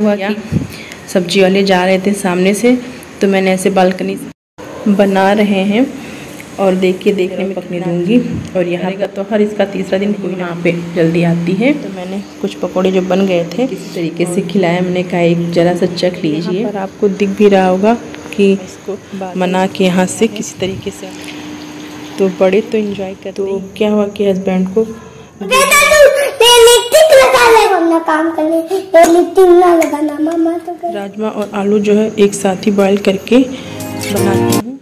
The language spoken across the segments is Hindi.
हुआ कि सब्ज़ी वाले जा रहे थे सामने से तो मैंने ऐसे बालकनी बना रहे हैं और देखिए देखने में पकने दूँगी। और यहाँ का तो हर इसका तीसरा दिन कोई यहाँ पे जल्दी आती है। तो मैंने कुछ पकौड़े जो बन गए थे किसी तरीके से खिलाया मैंने कहा एक ज़रा सा चख लीजिए पर आपको दिख भी रहा होगा कि इसको मना के यहाँ से किसी तरीके से। तो बड़े तो इन्जॉय कर तो क्या हुआ कि हस्बैंड को काम करने लगाना, मामा तो राजमा और आलू जो है एक साथ ही बॉईल करके बनाती हूँ।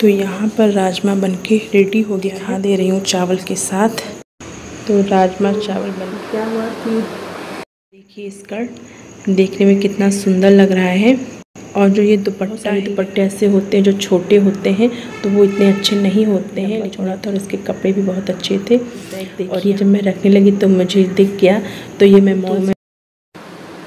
तो यहाँ पर राजमा बनके रेडी हो गया। खा दे रही हूँ चावल के साथ। तो राजमा चावल बन क्या हुआ। देखिए स्कर्ट देखने में कितना सुंदर लग रहा है। और जो ये दुपट्टा दुपट्टे ऐसे होते हैं जो छोटे होते हैं तो वो इतने अच्छे नहीं होते हैं। छोड़ा था और इसके कपड़े भी बहुत अच्छे थे। और ये जब मैं रखने लगी तो मुझे दिख गया तो ये मैं मॉल में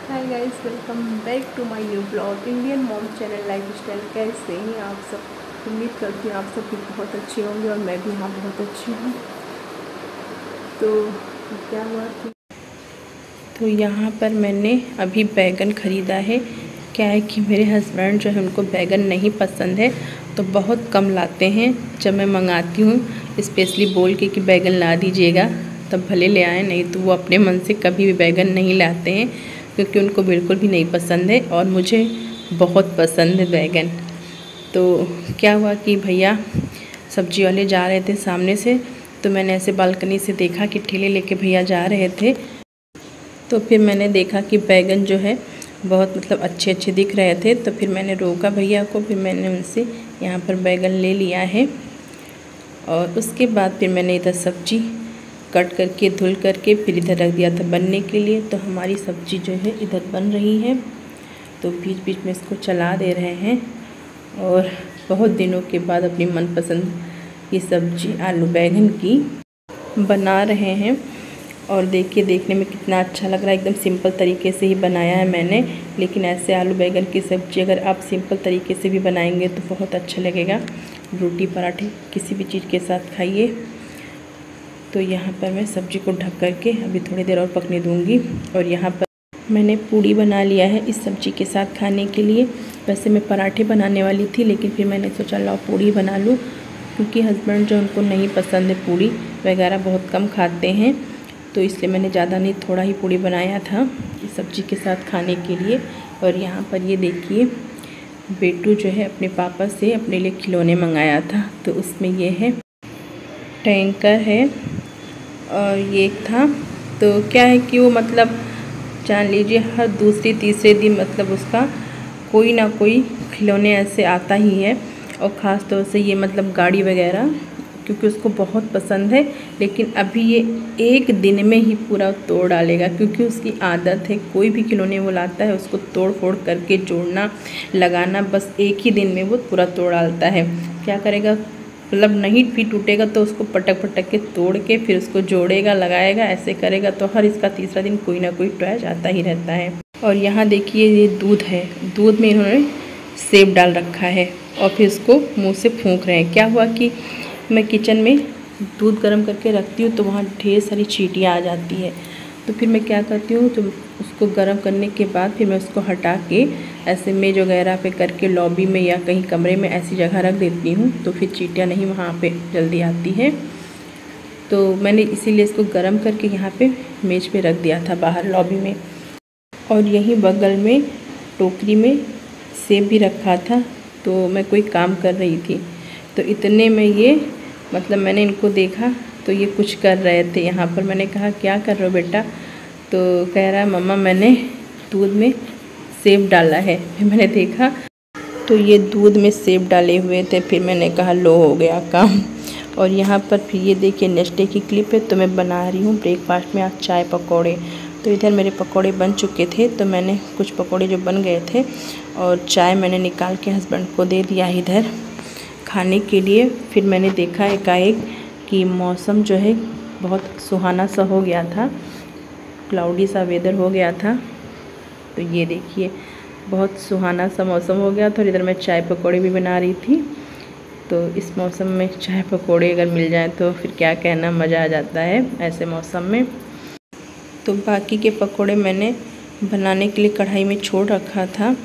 hi guys welcome back to my new blog Indian mom channel lifestyle कैसे हैं आप सब? उम्मीद करती हूँ आप सब भी बहुत अच्छे होंगे और मैं भी यहाँ बहुत अच्छी हूँ। तो क्या हुआ? तो यहाँ पर मैंने अभी बैगन ख़रीदा है। क्या है कि मेरे हस्बैंड जो है उनको बैगन नहीं पसंद है तो बहुत कम लाते हैं जब मैं मंगाती हूँ। स्पेशली बोल के कि बैगन ला दीजिएगा, तब भले ले आए, नहीं तो वो अपने मन से कभी भी बैगन नहीं लाते हैं, क्योंकि उनको बिल्कुल भी नहीं पसंद है और मुझे बहुत पसंद है बैगन। तो क्या हुआ कि भैया सब्ज़ी वाले जा रहे थे सामने से तो मैंने ऐसे बालकनी से देखा कि ठेले लेके भैया जा रहे थे। तो फिर मैंने देखा कि बैगन जो है बहुत मतलब अच्छे अच्छे दिख रहे थे। तो फिर मैंने रोका भैया को, फिर मैंने उनसे यहाँ पर बैगन ले लिया है। और उसके बाद फिर मैंने इधर सब्ज़ी कट करके, धुल करके फिर इधर रख दिया था बनने के लिए। तो हमारी सब्ज़ी जो है इधर बन रही है। तो बीच बीच में इसको चला दे रहे हैं। और बहुत दिनों के बाद अपनी मनपसंद ये सब्ज़ी, आलू बैगन की बना रहे हैं। और देखिए देखने में कितना अच्छा लग रहा है। एकदम सिंपल तरीके से ही बनाया है मैंने। लेकिन ऐसे आलू बैगन की सब्ज़ी अगर आप सिंपल तरीके से भी बनाएँगे तो बहुत अच्छा लगेगा। रोटी पराठे किसी भी चीज़ के साथ खाइए। तो यहाँ पर मैं सब्ज़ी को ढक करके अभी थोड़ी देर और पकने दूँगी। और यहाँ पर मैंने पूड़ी बना लिया है इस सब्ज़ी के साथ खाने के लिए। वैसे मैं पराठे बनाने वाली थी, लेकिन फिर मैंने सोचा, लाओ, पूड़ी बना लूँ। क्योंकि हस्बैंड जो उनको नहीं पसंद है पूड़ी वगैरह, बहुत कम खाते हैं। तो इसलिए मैंने ज़्यादा नहीं, थोड़ा ही पूड़ी बनाया था इस सब्ज़ी के साथ खाने के लिए। और यहाँ पर ये देखिए, बेटू जो है अपने पापा से अपने लिए खिलौने मंगाया था तो उसमें ये है, टैंकर है और ये एक था। तो क्या है कि वो मतलब जान लीजिए, हर दूसरे, तीसरे दिन मतलब उसका कोई ना कोई खिलौने ऐसे आता ही है। और ख़ास तौर से ये मतलब गाड़ी वगैरह क्योंकि उसको बहुत पसंद है, लेकिन अभी ये एक दिन में ही पूरा तोड़ डालेगा, क्योंकि उसकी आदत है, कोई भी खिलौने वो लाता है, उसको तोड़ फोड़ करके जोड़ना, लगाना, बस एक ही दिन में वो पूरा तोड़ डालता है। क्या करेगा? मतलब नहीं भी टूटेगा तो उसको पटक पटक के तोड़ के फिर उसको जोड़ेगा, लगाएगा, ऐसे करेगा तो हर इसका तीसरा दिन कोई ना कोई टॉय जाता ही रहता है। और यहाँ देखिए ये दूध है, दूध में इन्होंने सेब डाल रखा है और फिर उसको मुँह से फूँक रहे हैं। क्या हुआ कि मैं किचन में दूध गर्म करके रखती हूँ तो वहाँ ढेर सारी चीटियाँ आ जाती है। तो फिर मैं क्या करती हूँ तो उसको गर्म करने के बाद फिर मैं उसको हटा के ऐसे मेज वगैरह पे करके लॉबी में या कहीं कमरे में ऐसी जगह रख देती हूँ तो फिर चीटियाँ नहीं वहाँ पे जल्दी आती है। तो मैंने इसीलिए इसको गर्म करके यहाँ पे मेज पे रख दिया था बाहर लॉबी में। और यहीं बगल में टोकरी में सेब भी रखा था तो मैं कोई काम कर रही थी। तो इतने में ये मतलब मैंने इनको देखा तो ये कुछ कर रहे थे। यहाँ पर मैंने कहा, क्या कर रहे हो बेटा? तो कह रहा है मम्मा, मैंने दूध में सेब डाला है। फिर मैंने देखा तो ये दूध में सेब डाले हुए थे। फिर मैंने कहा, लो, हो गया काम। और यहाँ पर फिर ये देखिए, नेक्स्ट डे की क्लिप है तो मैं बना रही हूँ ब्रेकफास्ट में आज चाय पकौड़े। तो इधर मेरे पकौड़े बन चुके थे तो मैंने कुछ पकौड़े जो बन गए थे और चाय मैंने निकाल के हस्बैंड को दे दिया इधर। खाने के लिए फिर मैंने देखा एकाएक कि मौसम जो है बहुत सुहाना सा हो गया था। क्लाउडी सा वेदर हो गया था। तो ये देखिए, बहुत सुहाना सा मौसम हो गया था और इधर मैं चाय पकौड़े भी बना रही थी। तो इस मौसम में चाय पकौड़े अगर मिल जाए तो फिर क्या कहना, मज़ा आ जाता है ऐसे मौसम में। तो बाकी के पकौड़े मैंने बनाने के लिए कढ़ाई में छोड़ रखा था।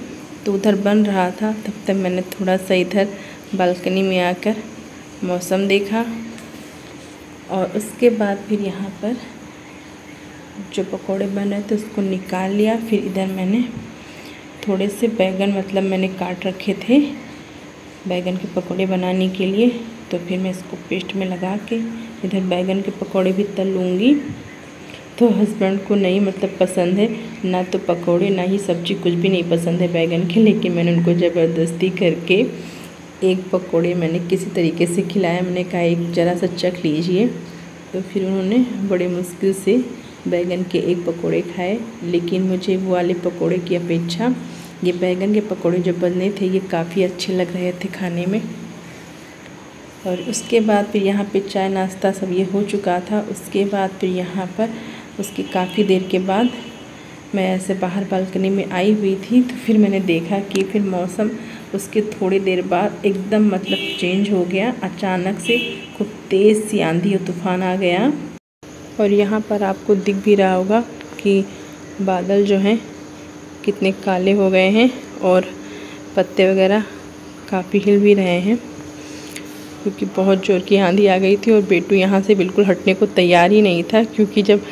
तो उधर बन रहा था, तब तक मैंने थोड़ा सा इधर बालकनी में आकर मौसम देखा और उसके बाद फिर यहाँ पर जो पकोड़े बन थे उसको निकाल लिया। फिर इधर मैंने थोड़े से बैगन मतलब मैंने काट रखे थे बैगन के पकोड़े बनाने के लिए। तो फिर मैं इसको पेस्ट में लगा के इधर बैगन के पकोड़े भी तल लूँगी। तो हस्बैंड को नहीं मतलब पसंद है। ना तो पकोड़े, ना ही सब्ज़ी, कुछ भी नहीं पसंद है बैगन के, लेकिन मैंने उनको ज़बरदस्ती करके एक पकोड़े मैंने किसी तरीके से खिलाया, मैंने कहा, एक ज़रा सा चख लीजिए। तो फिर उन्होंने बड़े मुश्किल से बैगन के एक पकोड़े खाए, लेकिन मुझे वो वाले पकोड़े की अपेक्षा, ये बैगन के पकोड़े जो बने थे, ये काफ़ी अच्छे लग रहे थे खाने में। और उसके बाद फिर यहाँ पे चाय नाश्ता सब ये हो चुका था। उसके बाद फिर यहाँ पर, उसकी काफ़ी देर के बाद मैं ऐसे बाहर बालकनी में आई हुई थी तो फिर मैंने देखा कि फिर मौसम उसके थोड़ी देर बाद एकदम मतलब चेंज हो गया। अचानक से खूब तेज़ सी आंधी और तूफ़ान आ गया। और यहाँ पर आपको दिख भी रहा होगा कि बादल जो हैं, कितने काले हो गए हैं और पत्ते वगैरह काफ़ी हिल भी रहे हैं, क्योंकि बहुत ज़ोर की आंधी आ गई थी और बेटू यहाँ से बिल्कुल हटने को तैयार ही नहीं था, क्योंकि जब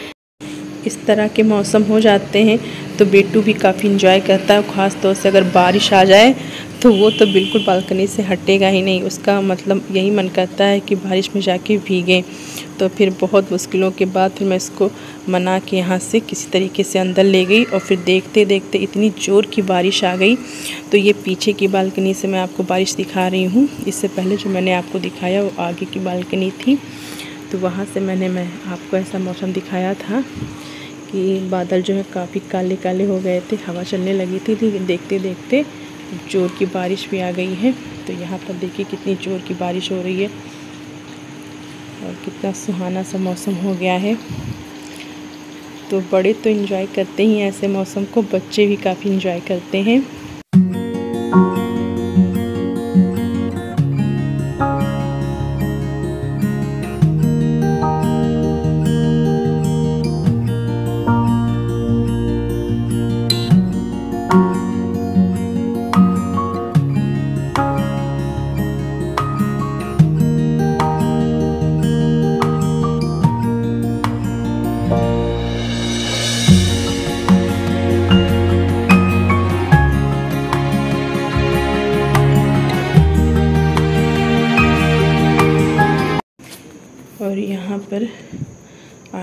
इस तरह के मौसम हो जाते हैं तो बेटू भी काफ़ी इंजॉय करता है, ख़ास तौर से अगर बारिश आ जाए तो वो तो बिल्कुल बालकनी से हटेगा ही नहीं। उसका मतलब यही मन करता है कि बारिश में जाके भीगें। तो फिर बहुत मुश्किलों के बाद फिर मैं इसको मना के यहाँ से किसी तरीके से अंदर ले गई और फिर देखते देखते इतनी ज़ोर की बारिश आ गई। तो ये पीछे की बालकनी से मैं आपको बारिश दिखा रही हूँ। इससे पहले जो मैंने आपको दिखाया वो आगे की बालकनी थी। तो वहाँ से मैंने, मैं आपको ऐसा मौसम दिखाया था। कि बादल जो है काफ़ी काले काले हो गए थे, हवा चलने लगी थी लेकिन देखते देखते ज़ोर की बारिश भी आ गई है। तो यहाँ पर देखिए कितनी ज़ोर की बारिश हो रही है और कितना सुहाना सा मौसम हो गया है। तो बड़े तो इन्जॉय करते ही ऐसे मौसम को, बच्चे भी काफ़ी इन्जॉय करते हैं।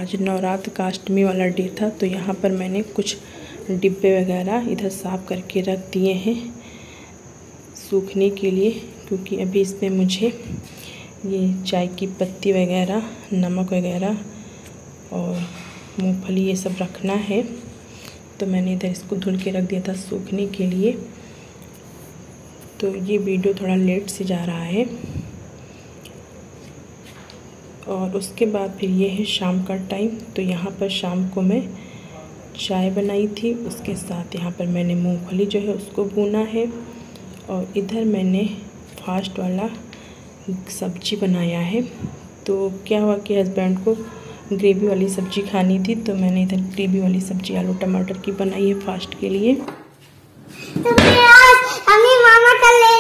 आज नवरात्र का अष्टमी वाला डे था तो यहाँ पर मैंने कुछ डिब्बे वगैरह इधर साफ़ करके रख दिए हैं सूखने के लिए, क्योंकि अभी इसमें मुझे ये चाय की पत्ती वगैरह, नमक वगैरह और मूंगफली ये सब रखना है। तो मैंने इधर इसको धुल के रख दिया था सूखने के लिए। तो ये वीडियो थोड़ा लेट से जा रहा है। और उसके बाद फिर ये है शाम का टाइम। तो यहाँ पर शाम को मैं चाय बनाई थी। उसके साथ यहाँ पर मैंने मूंगफली जो है उसको भूना है और इधर मैंने फास्ट वाला सब्ज़ी बनाया है। तो क्या हुआ कि हस्बैंड को ग्रेवी वाली सब्ज़ी खानी थी तो मैंने इधर ग्रेवी वाली सब्ज़ी, आलू टमाटर की बनाई है फास्ट के लिए। तो मामा का ले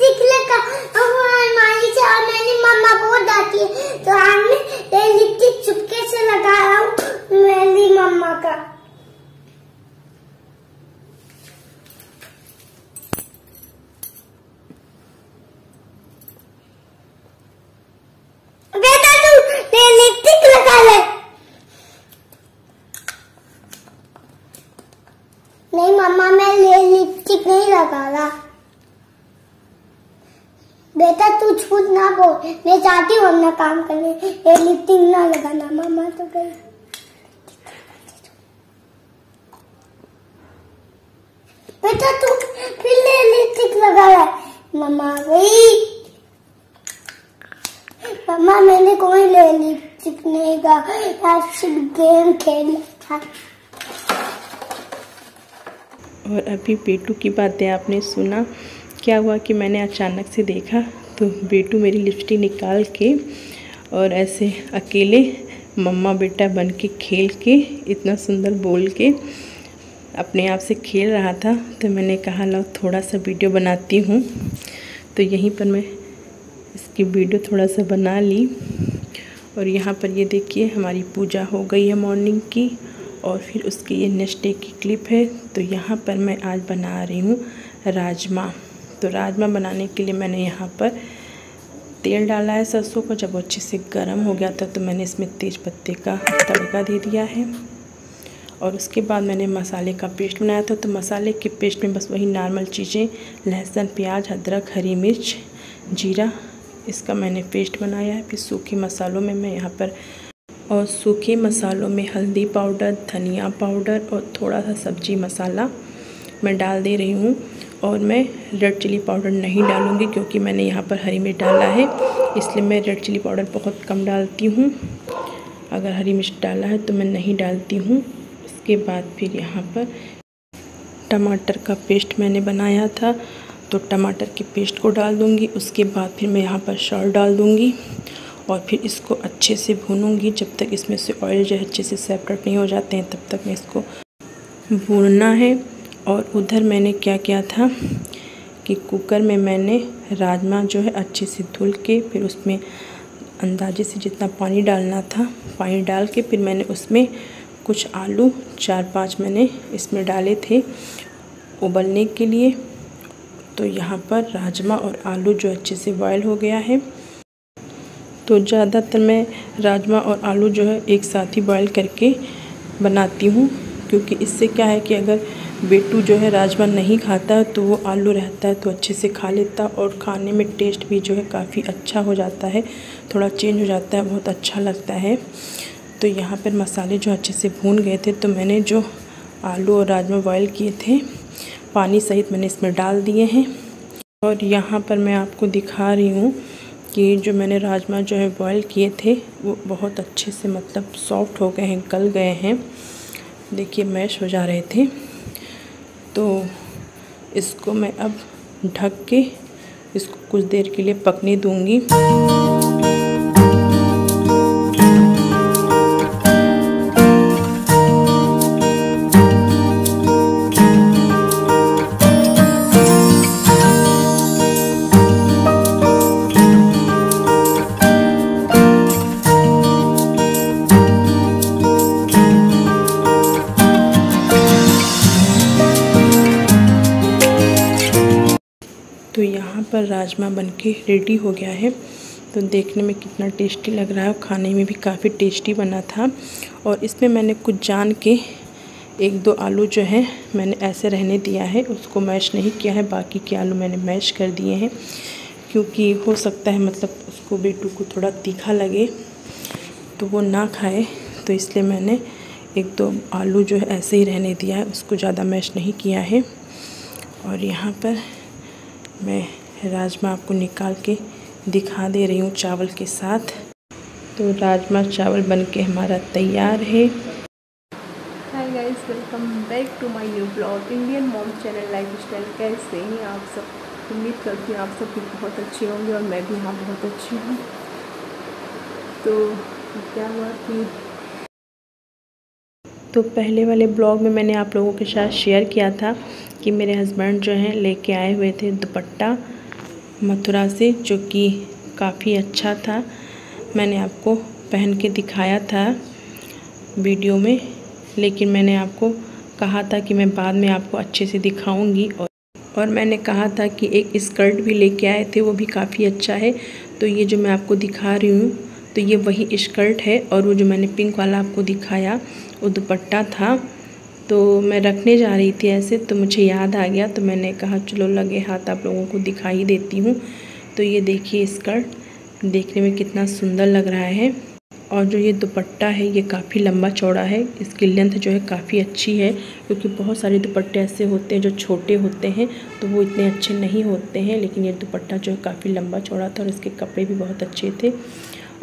लिपस्टिक लगा मैंने मामा को डांटी तो हमने ले लिपस्टिक चुपके से लगाया हूँ, मेरी मम्मा का बेटा तू ले लिपस्टिक लगा ले नहीं मम्मा मैं ले लिपस्टिक नहीं लगा रहा बेटा तू बोल मैं चाहती हूँ अपना काम करने। ये लिपस्टिक ना लगाना, मामा तो गई। बेटा, तू फिर ले लिपस्टिक लगा रहा है मम्मा गई। मम्मा मैंने कोई ले लिपस्टिक नहीं का आज सिर्फ़ गेम खेल था। और अभी बेटू की बातें आपने सुना। क्या हुआ कि मैंने अचानक से देखा? तो बेटू मेरी लिपस्टिक निकाल के और ऐसे अकेले मम्मा बेटा बन के खेल के, इतना सुंदर बोल के अपने आप से खेल रहा था तो मैंने कहा, लो थोड़ा सा वीडियो बनाती हूँ। तो यहीं पर मैं इसकी वीडियो थोड़ा सा बना ली। और यहाँ पर ये देखिए, हमारी पूजा हो गई है मॉर्निंग की और फिर उसकी ये नेक्स्ट डे की क्लिप है। तो यहाँ पर मैं आज बना रही हूँ राजमा। तो राजमा बनाने के लिए मैंने यहाँ पर तेल डाला है, सरसों को जब अच्छे से गर्म हो गया था तो मैंने इसमें तेज पत्ते का तड़का दे दिया है। और उसके बाद मैंने मसाले का पेस्ट बनाया था तो मसाले के पेस्ट में बस वही नॉर्मल चीज़ें, लहसुन, प्याज, अदरक, हरी मिर्च, जीरा, इसका मैंने पेस्ट बनाया है। फिर सूखे मसालों में मैं यहाँ पर और सूखे मसालों में हल्दी पाउडर, धनिया पाउडर और थोड़ा सा सब्ज़ी मसाला मैं डाल दे रही हूँ। और मैं रेड चिली पाउडर नहीं डालूँगी क्योंकि मैंने यहाँ पर हरी मिर्च डाला है, इसलिए मैं रेड चिली पाउडर बहुत कम डालती हूँ। अगर हरी मिर्च डाला है तो मैं नहीं डालती हूँ। इसके बाद फिर यहाँ पर टमाटर का पेस्ट मैंने बनाया था तो टमाटर के पेस्ट को डाल दूँगी। उसके बाद फिर मैं यहाँ पर शॉल डाल दूँगी और फिर इसको अच्छे से भूनूँगी। जब तक इसमें से ऑयल जो है अच्छे से सेपरेट नहीं हो जाते हैं, तब तक मैं इसको भूनना है। और उधर मैंने क्या किया था कि कुकर में मैंने राजमा जो है अच्छे से धुल के, फिर उसमें अंदाजे से जितना पानी डालना था, पानी डाल के फिर मैंने उसमें कुछ आलू, चार पाँच मैंने इसमें डाले थे उबलने के लिए। तो यहाँ पर राजमा और आलू जो अच्छे से बॉयल हो गया है। तो ज़्यादातर मैं राजमा और आलू जो है एक साथ ही बॉयल करके बनाती हूँ, क्योंकि इससे क्या है कि अगर बेटू जो है राजमा नहीं खाता तो वो आलू रहता है तो अच्छे से खा लेता और खाने में टेस्ट भी जो है काफ़ी अच्छा हो जाता है, थोड़ा चेंज हो जाता है, बहुत अच्छा लगता है। तो यहाँ पर मसाले जो अच्छे से भून गए थे तो मैंने जो आलू और राजमा बॉयल किए थे, पानी सहित मैंने इसमें डाल दिए हैं। और यहाँ पर मैं आपको दिखा रही हूँ कि जो मैंने राजमा जो है बॉयल किए थे, वो बहुत अच्छे से मतलब सॉफ्ट हो गए हैं, गल गए हैं। देखिए मैश हो जा रहे थे। तो इसको मैं अब ढक के इसको कुछ देर के लिए पकने दूँगी। तो यहाँ पर राजमा बनके रेडी हो गया है। तो देखने में कितना टेस्टी लग रहा है और खाने में भी काफ़ी टेस्टी बना था। और इसमें मैंने कुछ जान के एक दो आलू जो है, मैंने ऐसे रहने दिया है, उसको मैश नहीं किया है, बाकी के आलू मैंने मैश कर दिए हैं। क्योंकि हो सकता है मतलब उसको बेटू को थोड़ा तीखा लगे तो वो ना खाए। तो इसलिए मैंने एक दो आलू जो है ऐसे ही रहने दिया है, उसको ज़्यादा मैश नहीं किया है। और यहाँ पर मैं राजमा आपको निकाल के दिखा दे रही हूँ चावल के साथ। तो राजमा चावल बन के हमारा तैयार है। Hi guys welcome back to my new blog Indian mom channel lifestyle कैसे हैं आप सब? उम्मीद करती हूँ आप सब भी बहुत अच्छे होंगे और मैं भी यहाँ बहुत अच्छी हूँ। तो क्या हुआ कि तो पहले वाले ब्लॉग में मैंने आप लोगों के साथ शेयर किया था कि मेरे हस्बैंड जो हैं लेके आए हुए थे दुपट्टा मथुरा से, जो कि काफ़ी अच्छा था। मैंने आपको पहन के दिखाया था वीडियो में, लेकिन मैंने आपको कहा था कि मैं बाद में आपको अच्छे से दिखाऊँगी। और और मैंने कहा था कि एक स्कर्ट भी लेके आए थे, वो भी काफ़ी अच्छा है। तो ये जो मैं आपको दिखा रही हूँ तो ये वही स्कर्ट है और वो जो मैंने पिंक वाला आपको दिखाया, वो दुपट्टा था। तो मैं रखने जा रही थी ऐसे तो मुझे याद आ गया तो मैंने कहा, चलो, लगे हाथ आप लोगों को दिखाई देती हूँ। तो ये देखिए स्कर्ट, देखने में कितना सुंदर लग रहा है। और जो ये दुपट्टा है, ये काफ़ी लंबा चौड़ा है, इसकी लेंथ जो है काफ़ी अच्छी है, क्योंकि बहुत सारे दुपट्टे ऐसे होते हैं जो छोटे होते हैं तो वो इतने अच्छे नहीं होते हैं, लेकिन ये दुपट्टा जो है काफ़ी लंबा चौड़ा था और इसके कपड़े भी बहुत अच्छे थे।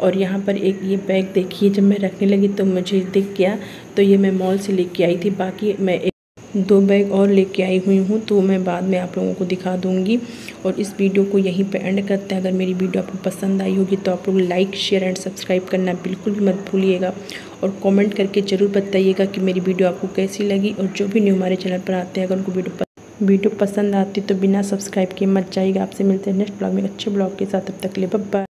और यहाँ पर एक ये बैग देखिए, जब मैं रखने लगी तो मुझे दिख गया। तो ये मैं मॉल से लेके आई थी। बाकी मैं एक, दो बैग और लेके आई हुई हूँ तो मैं बाद में आप लोगों को दिखा दूँगी। और इस वीडियो को यहीं पे एंड करते हैं। अगर मेरी वीडियो आपको पसंद आई होगी तो आप लोग लाइक शेयर एंड सब्सक्राइब करना बिल्कुल भी मत भूलिएगा। और कमेंट करके ज़रूर बताइएगा कि मेरी वीडियो आपको कैसी लगी। और जो भी न्यू हमारे चैनल पर आते हैं, अगर उनको वीडियो वीडियो पसंद आती तो बिना सब्सक्राइब किए मत जाइएगा। आपसे मिलते हैं नेक्स्ट ब्लॉग में। अच्छे ब्लॉग के साथ। तब तक ले बाय